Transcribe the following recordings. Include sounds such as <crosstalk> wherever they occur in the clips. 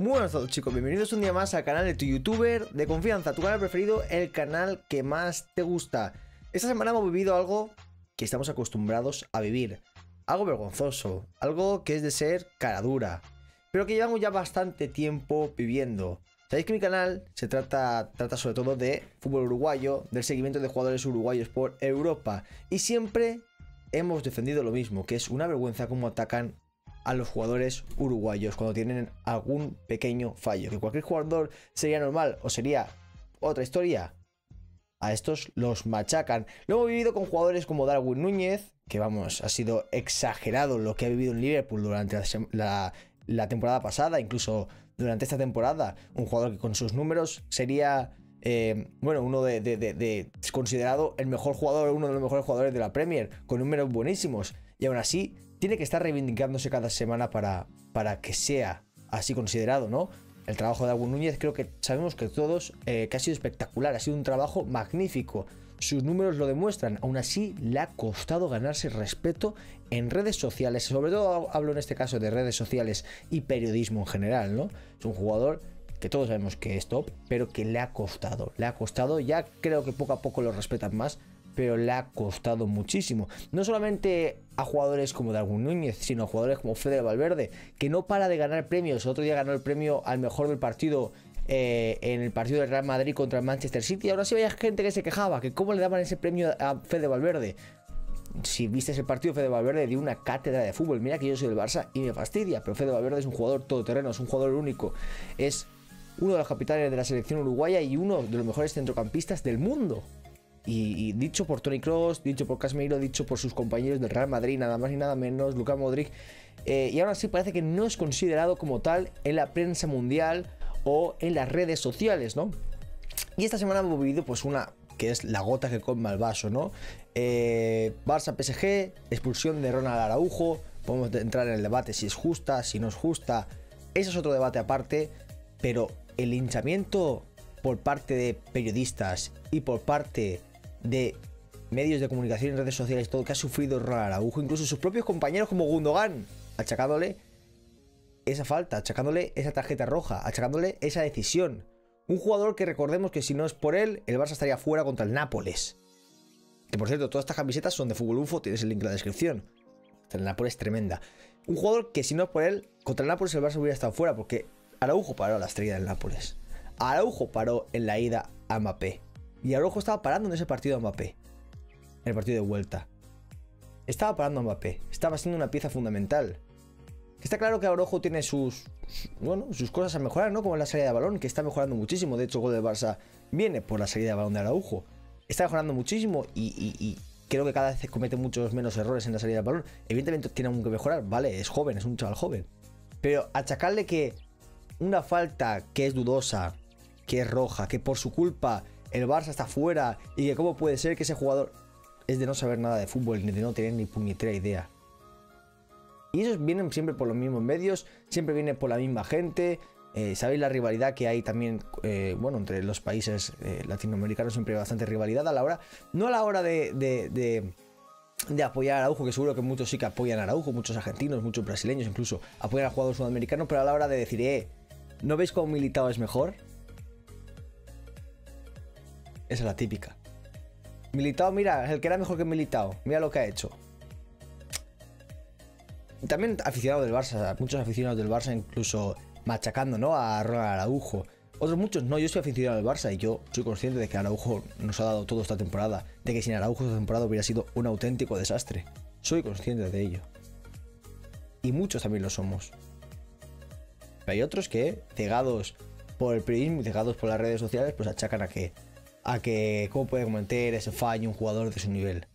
Buenas a todos chicos, bienvenidos un día más al canal de tu youtuber de confianza, tu canal preferido, el canal que más te gusta. Esta semana hemos vivido algo que estamos acostumbrados a vivir, algo vergonzoso, algo que es de ser cara dura, pero que llevamos ya bastante tiempo viviendo. Sabéis que mi canal se trata, trata sobre todo de fútbol uruguayo, del seguimiento de jugadores uruguayos por Europa, y siempre hemos defendido lo mismo, que es una vergüenza cómo atacan a los jugadores uruguayos cuando tienen algún pequeño fallo. Que cualquier jugador sería normal o sería otra historia. A estos los machacan. Lo hemos vivido con jugadores como Darwin Núñez, que vamos, ha sido exagerado lo que ha vivido en Liverpool durante la, temporada pasada, incluso durante esta temporada. Un jugador que con sus números sería eh, bueno, uno de, de, considerado el mejor jugador, uno de los mejores jugadores de la Premier, con números buenísimos. Y aún así, tiene que estar reivindicándose cada semana para, para que sea así considerado, ¿no? El trabajo de Darwin Núñez creo que sabemos que todos eh, que ha sido espectacular, ha sido un trabajo magnífico. Sus números lo demuestran, aún así le ha costado ganarse respeto en redes sociales, sobre todo hablo en este caso de redes sociales y periodismo en general, ¿no? Es un jugador que todos sabemos que es top, pero que le ha costado, le ha costado, ya creo que poco a poco lo respetan más, pero le ha costado muchísimo. No solamente a jugadores como Darwin Núñez, sino a jugadores como Fede Valverde, que no para de ganar premios. Otro día ganó el premio al mejor del partido eh, en el partido del Real Madrid contra el Manchester City. Ahora sí había gente que se quejaba, que cómo le daban ese premio a Fede Valverde. Si viste ese partido, Fede Valverde dio una cátedra de fútbol. Mira que yo soy del Barça y me fastidia, pero Fede Valverde es un jugador todoterreno, es un jugador único. Es uno de los capitanes de la selección uruguaya y uno de los mejores centrocampistas del mundo. Y, dicho por Tony Cross, dicho por Casemiro, dicho por sus compañeros del Real Madrid, nada más y nada menos, Luka Modric. Eh, y ahora sí parece que no es considerado como tal en la prensa mundial o en las redes sociales, ¿no? Y esta semana hemos vivido pues una que es la gota que come el vaso, ¿no? Eh, Barça PSG, expulsión de Ronald Araujo, podemos entrar en el debate si es justa, si no es justa, ese es otro debate aparte, pero el hinchamiento por parte de periodistas y por parte de medios de comunicación redes sociales, todo que ha sufrido Ronald Araujo, incluso sus propios compañeros como Gundogan, achacándole esa falta, achacándole esa tarjeta roja, achacándole esa decisión. Un jugador que recordemos que si no es por él, el Barça estaría fuera contra el Nápoles. Que por cierto, todas estas camisetas son de Fútbol UFO, tienes el link en la descripción. El Nápoles es tremenda. Un jugador que si no es por él, contra el Nápoles el Barça hubiera estado fuera, porque Araujo paró la estrella del Nápoles. Araujo paró en la ida a Mbappé. Y Araujo estaba parando en ese partido a Mbappé. En el partido de vuelta. Estaba parando a Mbappé. Estaba siendo una pieza fundamental. Está claro que Araujo tiene sus, bueno, sus cosas a mejorar, ¿no? Como la salida de balón, que está mejorando muchísimo. De hecho, gol de Barça viene por la salida de balón de Araujo. Está mejorando muchísimo y, creo que cada vez comete muchos menos errores en la salida de balón. Evidentemente tiene aún que mejorar, ¿vale? Es joven, es un chaval joven. Pero achacarle que una falta que es dudosa, que es roja, que por su culpa el Barça está fuera y que cómo puede ser que ese jugador es de no saber nada de fútbol ni de no tener ni puñetera idea. Y esos vienen siempre por los mismos medios, siempre vienen por la misma gente. Eh, Sabéis la rivalidad que hay también, eh, bueno, entre los países eh, latinoamericanos siempre hay bastante rivalidad a la hora, no a la hora de, de, de, apoyar a Araujo, que seguro que muchos sí que apoyan a Araujo, muchos argentinos, muchos brasileños incluso apoyan a jugadores sudamericanos, pero a la hora de decir, eh, ¿no veis cómo Militao es mejor? Esa es la típica. Militao, mira, el que era mejor que Militao. Mira lo que ha hecho. También aficionados del Barça, muchos aficionados del Barça incluso machacando, ¿no? A Ronald Araujo. Otros muchos no, yo soy aficionado del Barça y yo soy consciente de que Araujo nos ha dado todo esta temporada, de que sin Araujo esta temporada hubiera sido un auténtico desastre. Soy consciente de ello. Y muchos también lo somos. Pero hay otros que, cegados por el periodismo y cegados por las redes sociales, pues achacan a que a que cómo puede cometer ese fallo un jugador de su nivel.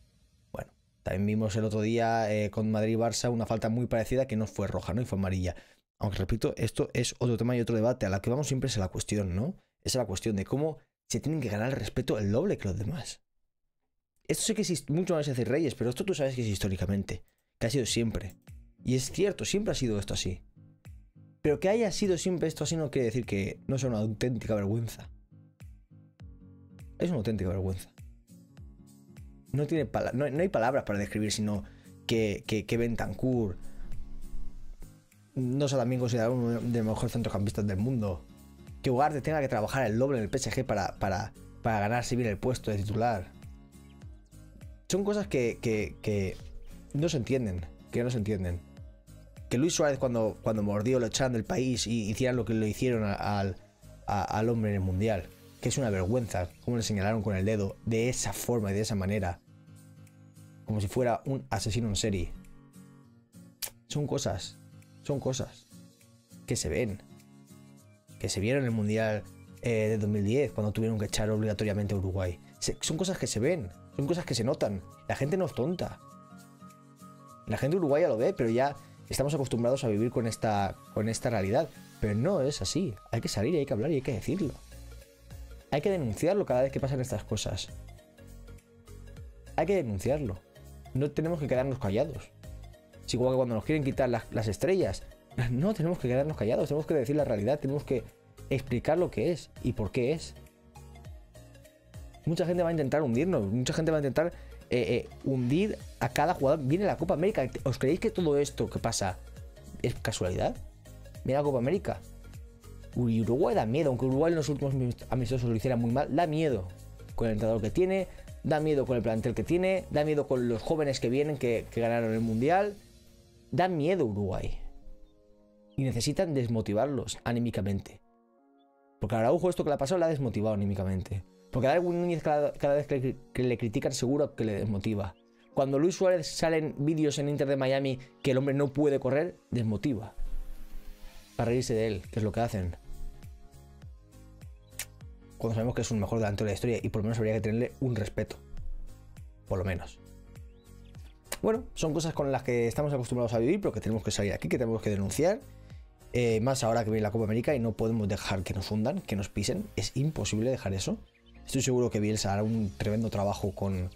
Bueno, también vimos el otro día eh, con Madrid-Barça una falta muy parecida que no fue roja, ¿no? Y fue amarilla. Aunque repito, esto es otro tema y otro debate. A la que vamos siempre es la cuestión, ¿no? Es la cuestión de cómo se tienen que ganar el respeto el doble que los demás. Esto sé que es mucho más decir Reyes, pero esto tú sabes que es históricamente, que ha sido siempre. Y es cierto, siempre ha sido esto así. Pero que haya sido siempre esto así no quiere decir que no sea una auténtica vergüenza. Es una auténtica vergüenza. No, tiene no, hay palabras para describir, sino que, que, que Bentancur, no sea también considerado uno de los mejores centrocampistas del mundo. Que Ugarte tenga que trabajar el doble en el PSG para, para, para ganarse bien el puesto de titular. Son cosas que, que, que no se entienden. Que no se entienden. Que Luis Suárez cuando, cuando mordió lo echaran del país y hicieran lo que lo hicieron al, al hombre en el Mundial. Que es una vergüenza. Como le señalaron con el dedo. De esa forma y de esa manera. Como si fuera un asesino en serie. Son cosas. Son cosas. Que se ven. Que se vieron en el Mundial eh, de 2010. Cuando tuvieron que echar obligatoriamente a Uruguay. Son cosas que se ven. Son cosas que se notan. La gente no es tonta. La gente uruguaya lo ve, pero ya estamos acostumbrados a vivir con esta, con esta realidad. Pero no es así. Hay que salir, hay que hablar y hay que decirlo. Hay que denunciarlo cada vez que pasan estas cosas. Hay que denunciarlo. No tenemos que quedarnos callados. Es igual que cuando nos quieren quitar las, las estrellas. <laughs> No tenemos que quedarnos callados, tenemos que decir la realidad, tenemos que explicar lo que es y por qué es. Mucha gente va a intentar hundirnos, mucha gente va a intentar eh, eh, hundir a cada jugador. Viene la Copa América. ¿Os creéis que todo esto que pasa es casualidad? Mira la Copa América. Uruguay da miedo, aunque Uruguay en los últimos amistosos lo hiciera muy mal, da miedo con el entrenador que tiene, da miedo con el plantel que tiene, da miedo con los jóvenes que vienen que, que ganaron el Mundial. Da miedo Uruguay. Y necesitan desmotivarlos anímicamente. Porque Araujo esto que le ha pasado le ha desmotivado anímicamente. Porque Darwin Núñez cada, vez que, le critican seguro que le desmotiva. Cuando Luis Suárez salen vídeos en Inter de Miami que el hombre no puede correr, desmotiva. Para reírse de él, que es lo que hacen. Cuando sabemos que es un mejor delantero de la historia y por lo menos habría que tenerle un respeto. Por lo menos. Bueno, son cosas con las que estamos acostumbrados a vivir, pero que tenemos que salir aquí, que tenemos que denunciar. Eh, más ahora que viene la Copa América y no podemos dejar que nos hundan, que nos pisen. Es imposible dejar eso. Estoy seguro que Bielsa hará un tremendo trabajo con,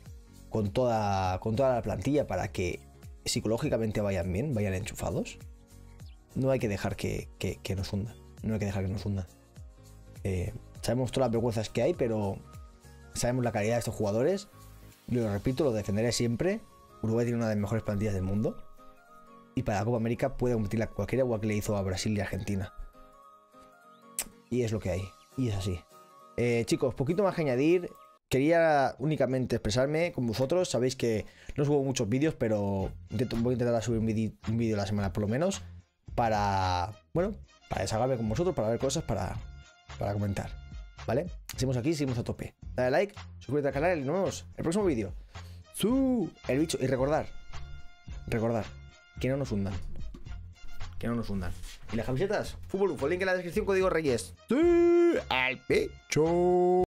con, toda, con toda la plantilla para que psicológicamente vayan bien, vayan enchufados. No hay que dejar que, nos hundan. No hay que dejar que nos hundan. Eh, sabemos todas las vergüenzas que hay, pero sabemos la calidad de estos jugadores. Lo repito, lo defenderé siempre. Uruguay tiene una de las mejores plantillas del mundo. Y para la Copa América puede competir a cualquiera igual que le hizo a Brasil y Argentina. Y es lo que hay. Y es así. Eh, chicos, poquito más que añadir. Quería únicamente expresarme con vosotros. Sabéis que no subo muchos vídeos, pero voy a intentar subir un vídeo a la semana por lo menos. Para, bueno, para desahogarme con vosotros, para ver cosas, para, para comentar. ¿Vale? Seguimos aquí, seguimos a tope. Dale like, suscríbete al canal y nos vemos el próximo vídeo. Su el bicho. Y recordar, recordar, que no nos hundan. Que no nos hundan. Y las camisetas, Fútbol UFO, link en la descripción, código Reyes. Sí, al pecho.